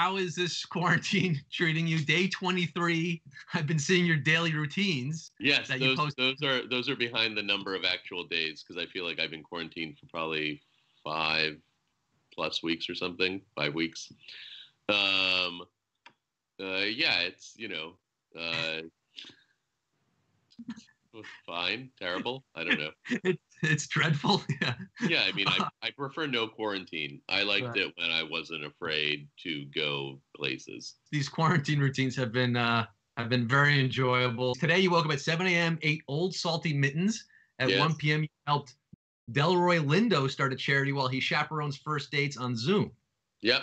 how is this quarantine treating you? Day 23. I've been seeing your daily routines. Yes, those, those are those are behind the number of actual days because I feel like I've been quarantined for probably five plus weeks or something, five weeks. Um, uh, yeah, it's you know, uh, fine, terrible. I don't know. It's it's dreadful. Yeah. Yeah, I mean, I, I prefer no quarantine. I liked Right. it when I wasn't afraid to go places. These quarantine routines have been uh, have been very enjoyable. Today you woke up at 7 a.m., ate old salty mittens. At Yes. 1 p.m. you helped Delroy Lindo start a charity while he chaperones first dates on Zoom. Yep,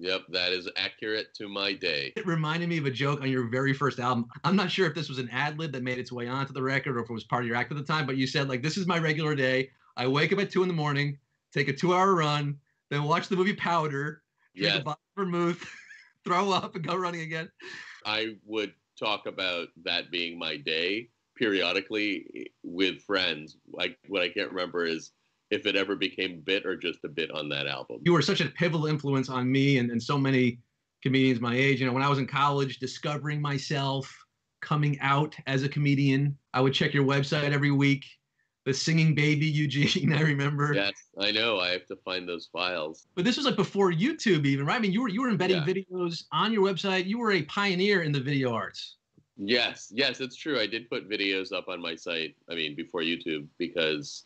yep, that is accurate to my day. It reminded me of a joke on your very first album. I'm not sure if this was an ad lib that made its way onto the record or if it was part of your act at the time, but you said like, "This is my regular day. I wake up at two in the morning, take a two-hour run, then watch the movie Powder, drink Yeah, a bottle of vermouth, throw up, and go running again." I would talk about that being my day periodically with friends. Like what I can't remember is if it ever became a bit or just a bit on that album. You were such a pivotal influence on me and, and so many comedians my age. You know, when I was in college, discovering myself, coming out as a comedian, I would check your website every week. The singing baby Eugene, I remember. Yes, I know. I have to find those files. But this was like before YouTube, even right? I mean, you were you were embedding Yeah. videos on your website. You were a pioneer in the video arts. Yes, yes, it's true. I did put videos up on my site. I mean, before YouTube, because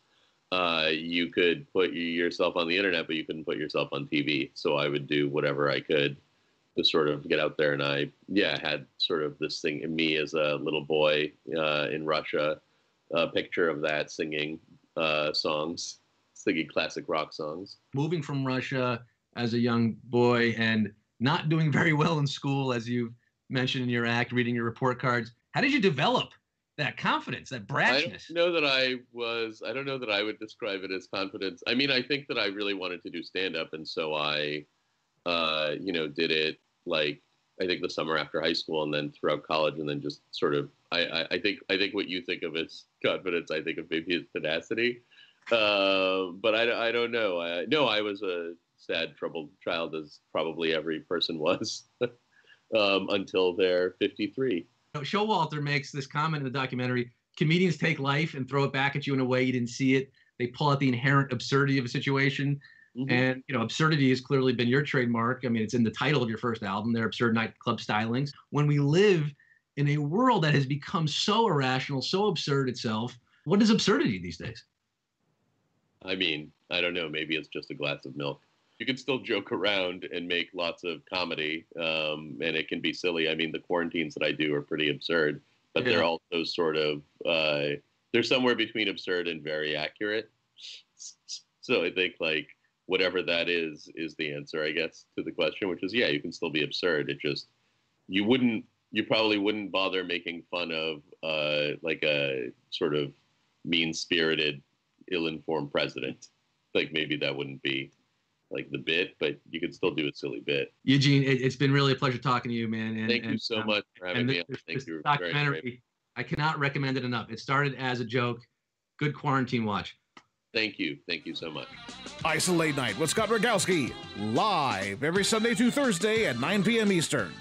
uh, you could put yourself on the internet, but you couldn't put yourself on TV. So I would do whatever I could to sort of get out there. And I, yeah, had sort of this thing in me as a little boy uh, in Russia, a picture of that singing uh, songs, singing classic rock songs. Moving from Russia as a young boy and not doing very well in school, as you mentioned in your act, reading your report cards. How did you develop that confidence, that I brashness? don't know that I was. I don't know that I would describe it as confidence. I mean, I think that I really wanted to do stand up, and so I, uh, you know, did it like I think the summer after high school, and then throughout college, and then just sort of. I, I, I think I think what you think of as confidence, I think of maybe as tenacity. Uh, but I, I don't know. I, no, I was a sad, troubled child, as probably every person was, um, until they're 53. Know, Showalter makes this comment in the documentary comedians take life and throw it back at you in a way you didn't see it. They pull out the inherent absurdity of a situation. Mhm. And you know, absurdity has clearly been your trademark. I mean, it's in the title of your first album, their absurd nightclub stylings. When we live in a world that has become so irrational, so absurd itself, what is absurdity these days? I mean, I don't know. Maybe it's just a glass of milk. You can still joke around and make lots of comedy, um, and it can be silly. I mean, the quarantines that I do are pretty absurd, but they're also sort of uh, they're somewhere between absurd and very accurate. So I think like whatever that is is the answer, I guess, to the question, which is yeah, you can still be absurd. It just you wouldn't you probably wouldn't bother making fun of uh, like a sort of mean spirited ill-informed president. Like maybe that wouldn't be like the bit, but you could still do a silly bit. Eugene, it, it's been really a pleasure talking to you, man. And, Thank you so um, much for having and me. this, on. Thank this you. Very, documentary, I cannot recommend it enough. It started as a joke. Good quarantine watch. thank you. Thank you so much. Isolate Night with Scott Rogowsky, live every Sunday through Thursday at 9 p.m. Eastern.